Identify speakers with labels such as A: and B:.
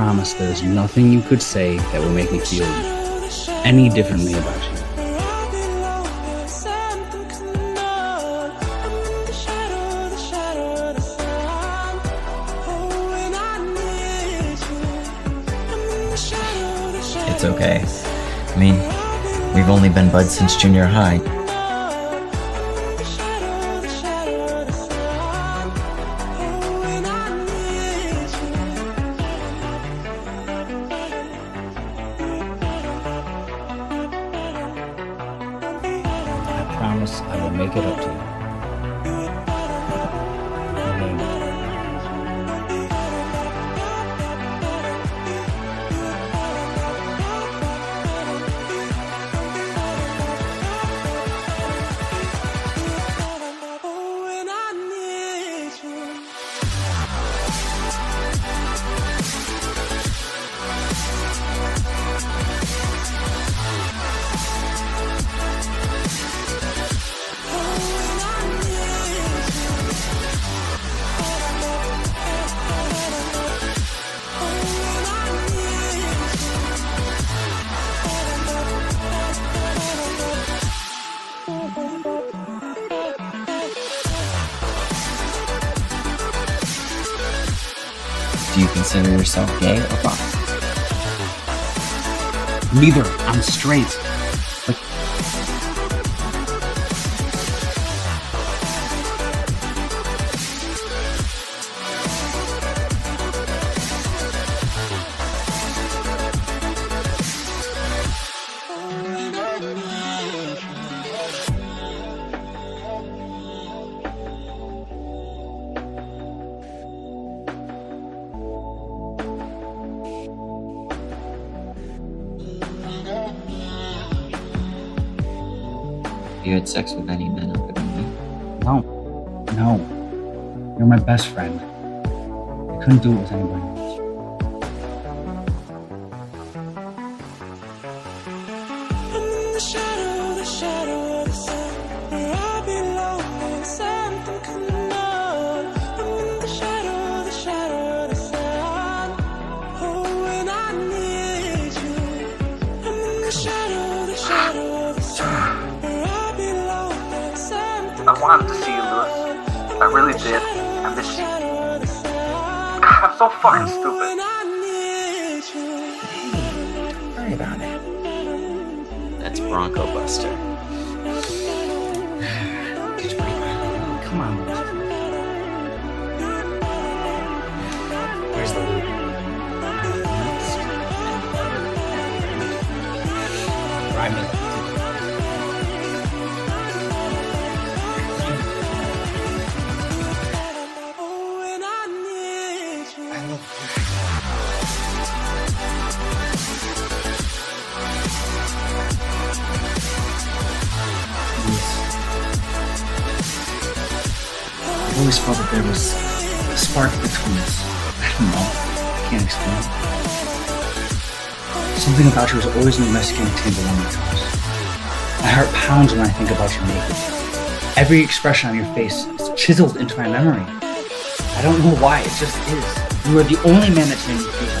A: promise there's nothing you could say that will make me feel any differently about you.
B: It's okay. I mean, we've only been buds since junior high.
A: Promise I will make it up to you.
B: Do you consider yourself gay or bi?
A: Neither. I'm straight.
B: You had sex with any men other than me?
A: no. No. You're my best friend. I couldn't do it with anybody
C: I wanted to see you, Lewis. I really did. I miss you. God, I'm so fucking stupid.
B: Don't worry about it. That's Bronco Buster.
A: Come on.
B: Where's the loot?
A: Ride always felt that there was a spark between us. I don't know. I can't explain. Something about you was always in the Mexican table on my toes. My heart pounds when I think about you naked. Every expression on your face is chiseled into my memory. I don't know why, it just is. You are the only man that's made me feel